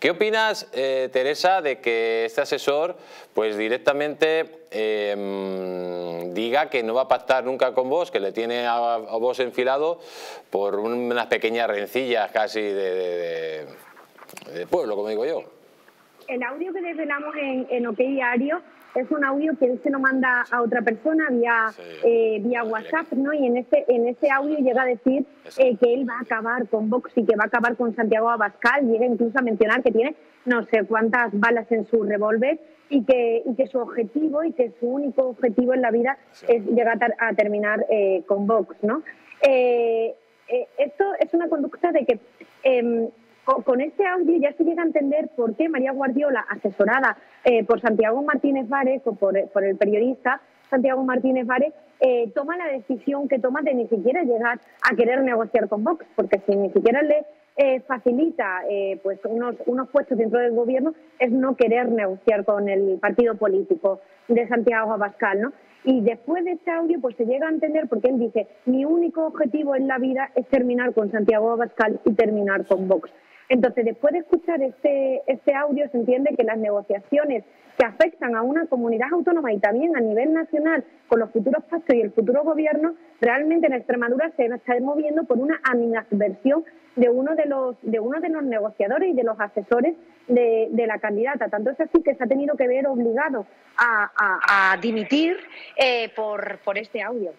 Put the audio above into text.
¿Qué opinas, eh, Teresa, de que este asesor pues directamente em, diga que no va a pactar nunca con vos, que le tiene a, vos enfilado por unas pequeñas rencillas casi de, pueblo, como digo yo? El audio que desvelamos en, en OK Diario es un audio que él se lo manda a otra persona vía, eh, vía WhatsApp, ¿no? Y en ese, en ese audio llega a decir eh, que él va a acabar con Vox y que va a acabar con Santiago Abascal, llega incluso a mencionar que tiene no sé cuántas balas en su revólver y que, y que su objetivo y que su único objetivo en la vida es llegar a, terminar eh, con Vox, ¿no? esto es una conducta de que con este audio ya se llega a entender por qué María Guardiola, asesorada eh, por Santiago Martínez Vares o por, el periodista Santiago Martínez Vares, eh, toma la decisión que toma de ni siquiera llegar a querer negociar con Vox, porque si ni siquiera le eh, facilita pues unos, unos puestos dentro del gobierno, es no querer negociar con el partido político de Santiago Abascal, ¿no? Y después de este audio, pues se llega a entender porque él dice, mi único objetivo en la vida es terminar con Santiago Abascal y terminar con Vox. Entonces, después de escuchar este, este audio, se entiende que las negociaciones que afectan a una comunidad autónoma y también a nivel nacional con los futuros pactos y el futuro gobierno, realmente en Extremadura se está moviendo por una animadversión de uno de los de uno de los negociadores y de los asesores de, la candidata. Tanto es así que se ha tenido que ver obligado a, dimitir eh, por, por este audio.